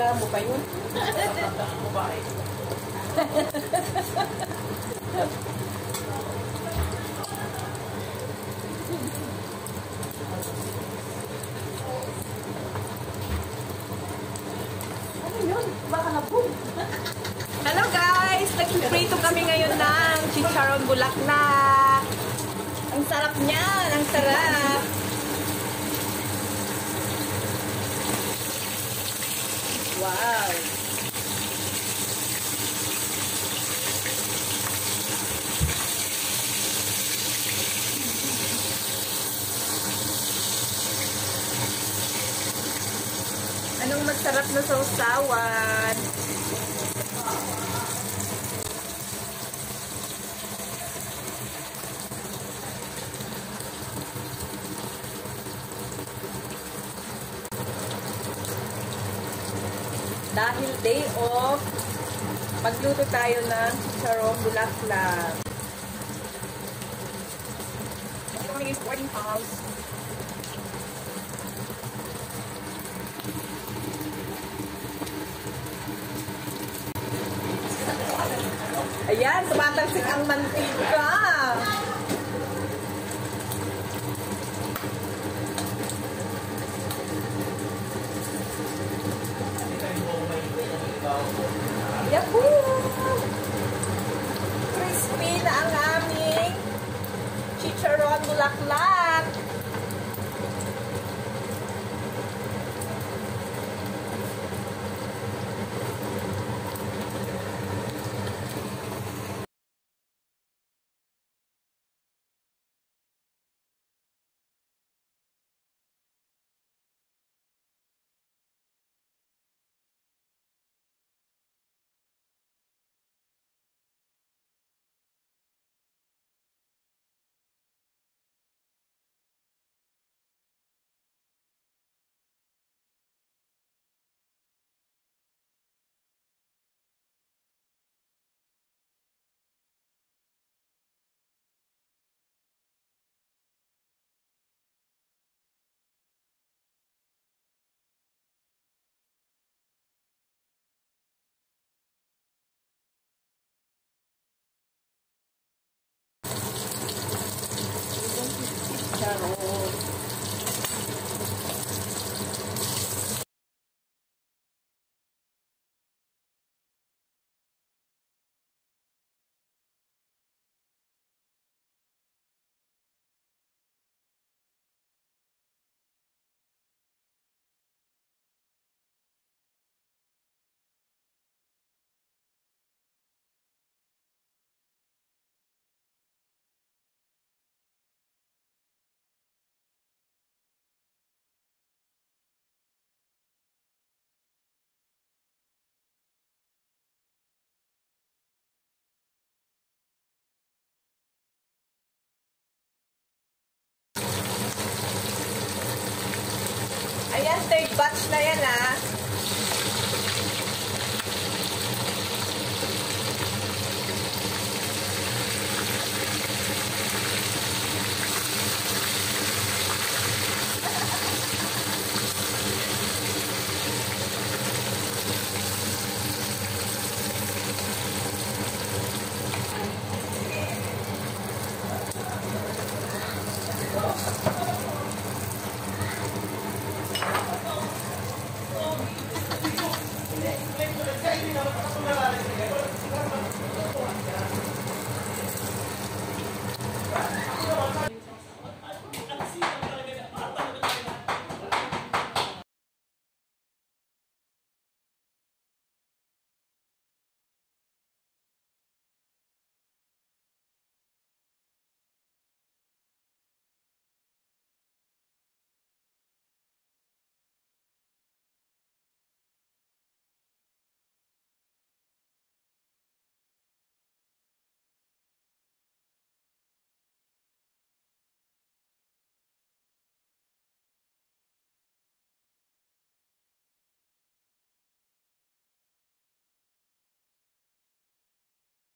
Kailangan mo pa yun? Hello guys! Nag-prito kami ngayon ng chicharon bulaklak. Ang sarap niyan! Ang sarap! Wow! Anong masarap na sausawan? Dahil day off, magluto tayo ng chicharong bulaklak. Kami is boarding house. Ayan, tumatalsik ang mantika. Yahoo! Crispy na ang aming chicharon bulaklak. batch na yan ah.